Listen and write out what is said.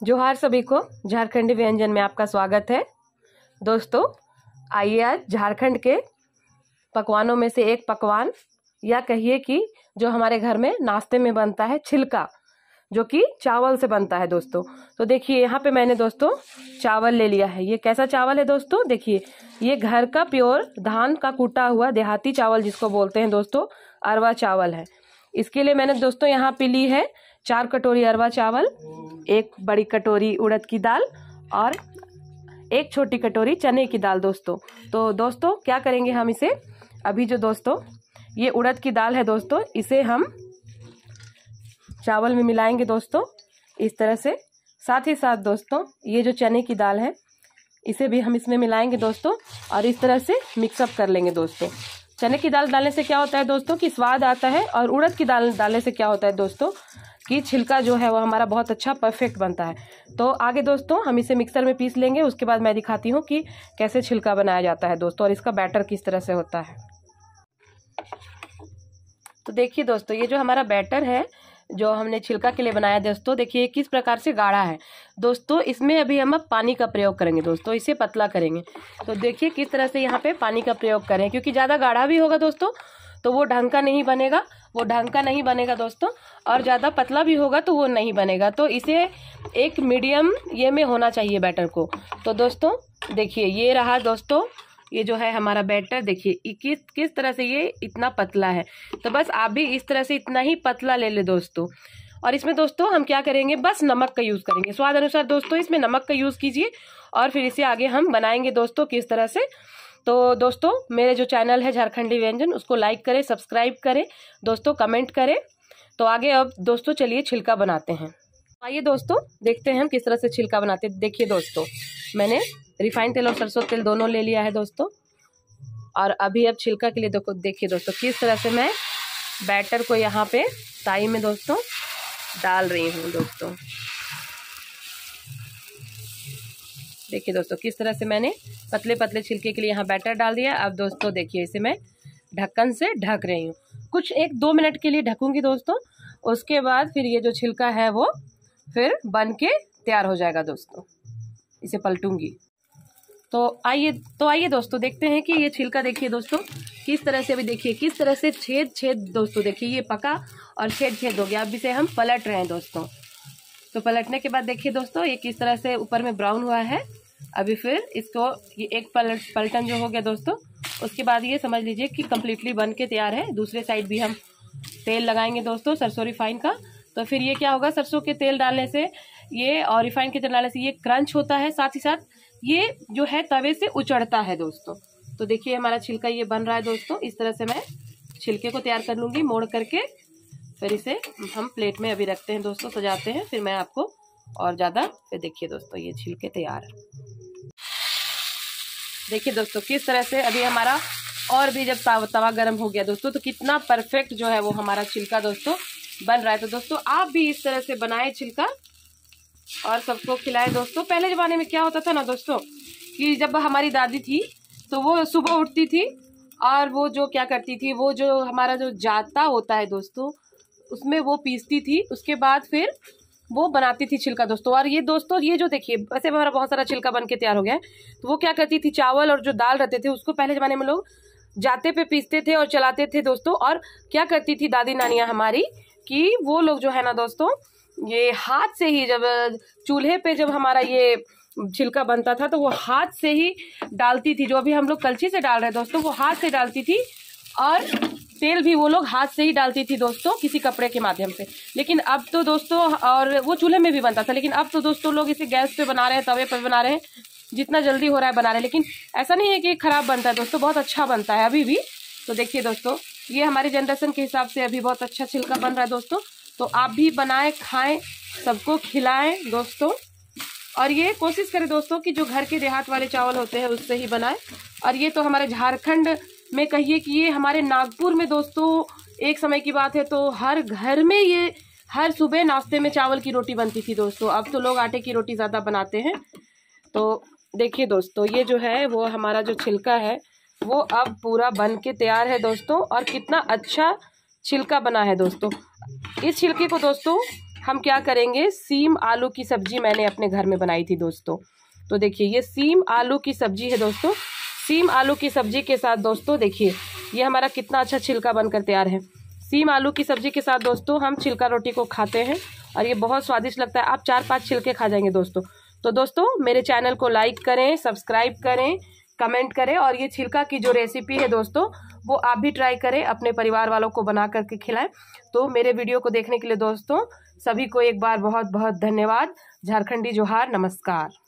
जोहार सभी को झारखंडी व्यंजन में आपका स्वागत है। दोस्तों, आइए आज झारखंड के पकवानों में से एक पकवान या कहिए कि जो हमारे घर में नाश्ते में बनता है, छिलका, जो कि चावल से बनता है दोस्तों। तो देखिए, यहाँ पे मैंने दोस्तों चावल ले लिया है। ये कैसा चावल है दोस्तों? देखिए, ये घर का प्योर धान का कूटा हुआ देहाती चावल जिसको बोलते हैं दोस्तों, अरवा चावल है। इसके लिए मैंने दोस्तों यहाँ पे ली है चार कटोरी अरवा चावल एक बड़ी कटोरी उड़द की दाल और एक छोटी कटोरी चने की दाल दोस्तों। तो दोस्तों क्या करेंगे हम इसे? अभी जो दोस्तों ये उड़द की दाल है दोस्तों इसे हम चावल में मिलाएँगे दोस्तों इस तरह से। साथ ही साथ दोस्तों ये जो चने की दाल है इसे भी हम इसमें मिलाएँगे दोस्तों और इस तरह से मिक्सअप कर लेंगे दोस्तों। चने की दाल डालने से क्या होता है दोस्तों कि स्वाद आता है और उड़द की दाल डालने से क्या होता है दोस्तों कि छिलका जो है वो हमारा बहुत अच्छा परफेक्ट बनता है। तो आगे दोस्तों, हम इसे मिक्सर में पीस लेंगे, उसके बाद मैं दिखाती हूँ कि कैसे छिलका बनाया जाता है दोस्तों, और इसका बैटर किस तरह से होता है। तो देखिए दोस्तों, ये जो हमारा बैटर है, जो हमने छिलका के लिए बनाया दोस्तों, देखिए किस प्रकार से गाढ़ा है। दोस्तों, इसमें अभी हम अब पानी का प्रयोग करेंगे दोस्तों, इसे पतला करेंगे। तो देखिए किस तरह से यहाँ पे पानी का प्रयोग करें, क्योंकि ज़्यादा गाढ़ा भी होगा दोस्तों तो वो ढंग का नहीं बनेगा, वो ढंग का नहीं बनेगा दोस्तों, और ज़्यादा पतला भी होगा तो वो नहीं बनेगा। तो इसे एक मीडियम ये में होना चाहिए बैटर को। तो दोस्तों, देखिए, ये रहा दोस्तों, ये जो है हमारा बैटर, देखिए किस किस तरह से ये इतना पतला है। तो बस आप भी इस तरह से इतना ही पतला ले ले दोस्तों। और इसमें दोस्तों, हम क्या करेंगे, बस नमक का यूज़ करेंगे। स्वाद अनुसार दोस्तों, इसमें नमक का यूज़ कीजिए, और फिर इसे आगे हम बनाएँगे दोस्तों, किस तरह से? तो दोस्तों, मेरे जो चैनल है झारखंडी व्यंजन, उसको लाइक करें सब्सक्राइब करें, दोस्तों कमेंट करें। तो आगे अब दोस्तों चलिए छिलका बनाते हैं। आइए दोस्तों, देखते हैं हम किस तरह से छिलका बनाते हैं। देखिए दोस्तों, मैंने रिफाइंड तेल और सरसों तेल दोनों ले लिया है दोस्तों। और अभी अब छिलका के लिए देखो, देखिए दोस्तों, किस तरह से मैं बैटर को यहाँ पे ताई में दोस्तों डाल रही हूँ दोस्तों। देखिए दोस्तों, किस तरह से मैंने पतले पतले छिलके के लिए यहाँ बैटर डाल दिया। अब दोस्तों देखिए, इसे मैं ढक्कन से ढक रही हूँ। कुछ एक दो मिनट के लिए ढकूँगी दोस्तों, उसके बाद फिर ये जो छिलका है वो फिर बन के तैयार हो जाएगा दोस्तों। इसे पलटूँगी। तो आइए तो आइए दोस्तों, देखते हैं कि ये छिलका देखिए दोस्तों, किस तरह से अभी देखिए, किस तरह से छेद छेद दोस्तों, देखिए ये पका और छेद छेद हो गया। अब इसे हम पलट रहे हैं दोस्तों। तो पलटने के बाद देखिए दोस्तों, ये किस तरह से ऊपर में ब्राउन हुआ है। अभी फिर इसको, ये एक पलट पलटन जो हो गया दोस्तों, उसके बाद ये समझ लीजिए कि कम्प्लीटली बन के तैयार है। दूसरे साइड भी हम तेल लगाएँगे दोस्तों, सरसों रिफाइन का। तो फिर ये क्या होगा, सरसों के तेल डालने से ये, और रिफाइन के तेल डालने से ये क्रंच होता है, साथ ही साथ ये जो है तवे से उचड़ता है दोस्तों। तो देखिए हमारा छिलका ये बन रहा है दोस्तों, इस तरह से मैं छिलके को तैयार कर लूँगी, मोड़ करके। फिर इसे हम प्लेट में अभी रखते हैं दोस्तों, सजाते हैं, फिर मैं आपको और ज़्यादा। फिर देखिए दोस्तों, ये छिलके तैयार देखिए दोस्तों, किस तरह से अभी हमारा और भी जब तवा गर्म हो गया दोस्तों तो कितना परफेक्ट जो है वो हमारा छिलका दोस्तों बन रहा है। तो दोस्तों, आप भी इस तरह से बनाए छिलका। और सबको खिलाए दोस्तों। पहले ज़माने में क्या होता था ना दोस्तों, कि जब हमारी दादी थी तो वो सुबह उठती थी और वो जो क्या करती थी, वो जो हमारा जो जाता होता है दोस्तों, उसमें वो पीसती थी। उसके बाद फिर वो बनाती थी छिलका, दोस्तों। और ये दोस्तों, ये जो देखिए, वैसे हमारा बहुत सारा छिलका बन के तैयार हो गया तो वो क्या करती थी, चावल और जो दाल रहते थे, उसको पहले ज़माने में लोग जाते पे पीसते थे और चलाते थे, दोस्तों। और क्या करती थी दादी नानियाँ हमारी कि वो लोग जो है ना, दोस्तों, ये हाथ से ही जब, चूल्हे पे जब हमारा ये छिलका बनता था तो वो हाथ से ही डालती थी। जो अभी हम लोग कलछी से डाल रहे हैं, दोस्तों, वो हाथ से डालती थी। और तेल भी वो लोग हाथ से ही डालती थी दोस्तों, किसी कपड़े के माध्यम से। लेकिन अब तो दोस्तों, और वो चूल्हे में भी बनता था, लेकिन अब तो दोस्तों लोग इसे गैस पे बना रहे हैं, तवे पर बना रहे हैं, जितना जल्दी हो रहा है बना रहे हैं। लेकिन ऐसा नहीं है कि खराब बनता है दोस्तों, बहुत अच्छा बनता है अभी भी। तो देखिए दोस्तों, ये हमारे जनरेशन के हिसाब से अभी बहुत अच्छा छिलका बन रहा है दोस्तों। तो आप भी बनाएँ, खाएँ, सबको खिलाएँ दोस्तों। और ये कोशिश करें दोस्तों कि जो घर के देहात वाले चावल होते हैं, उससे ही बनाएँ। और ये तो हमारे झारखंड में कहिए कि ये हमारे नागपुर में दोस्तों, एक समय की बात है तो हर घर में ये, हर सुबह नाश्ते में चावल की रोटी बनती थी दोस्तों। अब तो लोग आटे की रोटी ज़्यादा बनाते हैं। तो देखिए दोस्तों, ये जो है, वो हमारा जो छिलका है, वो अब पूरा बन के तैयार है दोस्तों और कितना अच्छा छिलका बना है दोस्तों। इस छिलके को दोस्तों, हम क्या करेंगे? सीम आलू की सब्ज़ी मैंने अपने घर में बनाई थी दोस्तों। तो देखिए, ये सीम आलू की सब्ज़ी है दोस्तों। सीम आलू की सब्ज़ी के साथ दोस्तों देखिए, ये हमारा कितना अच्छा छिलका बनकर तैयार है। सीम आलू की सब्ज़ी के साथ दोस्तों हम छिलका रोटी को खाते हैं और ये बहुत स्वादिष्ट लगता है। आप चार पाँच छिलके खा जाएँगे दोस्तों। तो दोस्तों, मेरे चैनल को लाइक करें, सब्सक्राइब करें, कमेंट करें और ये छिलका की जो रेसिपी है दोस्तों, वो आप भी ट्राई करें, अपने परिवार वालों को बना करके खिलाएँ। तो मेरे वीडियो को देखने के लिए दोस्तों, सभी को एक बार बहुत बहुत धन्यवाद। झारखंडी जोहार, नमस्कार।